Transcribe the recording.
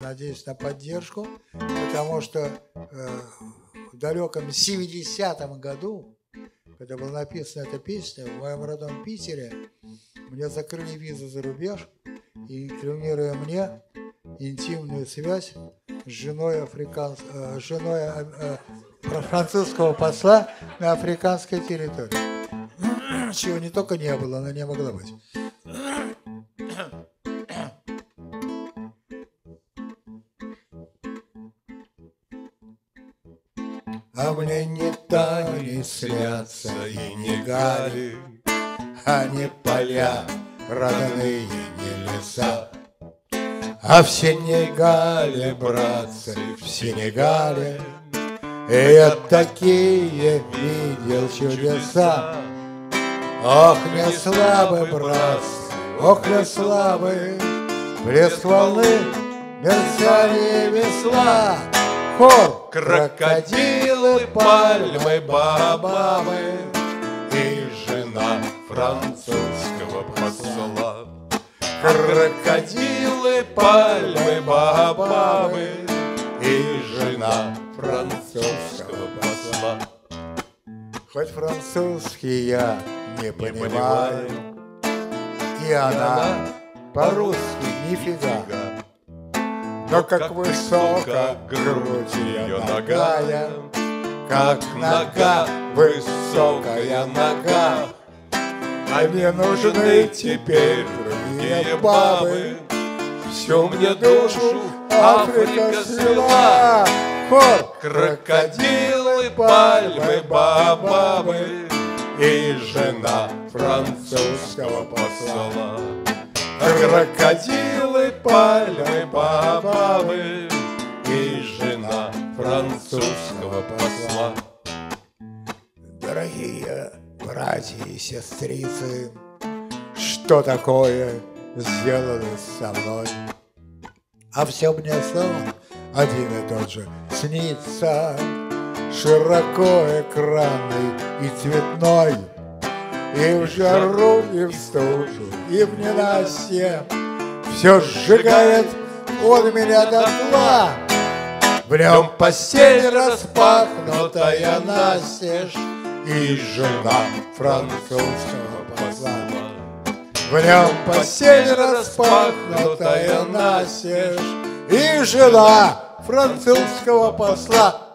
Надеюсь на поддержку, потому что э, в далеком 70-м году, когда была написана эта песня, в моем родном Питере, мне закрыли визу за рубеж, и инкриминируя мне интимную связь с женой, африканс... э, женой э, э, французского посла на африканской территории. Чего не только не было, но не могло быть. А мне не тани снятся и не гали, А не поля родные, не леса. А в Сенегале, братцы, в Сенегале Я такие видел чудеса. Ох, не слабы, братцы, ох, не слабы, Плеск волны, мерцание весла, Хор, пальмы, бабабы И жена французского посла. Крокодилы, пальмы, бабабы И жена французского посла. Хоть французский я не Не понимаю, понимаю, И она по-русски нифига. Но как высоко грудь ее ногая, Как нога, высокая нога, А мне нужны теперь другие бабы. Всю мне душу Африка свела. Хор, крокодилы, пальмы, бабабы И жена французского посла. Крокодилы, пальмы, бабабы французского посла. Дорогие братья и сестрицы, что такое сделали со мной? А все мне сон один и тот же снится, широко экранный и цветной, и в жару, и в стужу, и в ненастье все сжигает он меня дотла. В нем постель распахнутая настежь. И жена французского посла. В нем постель распахнутая настежь. И жена французского посла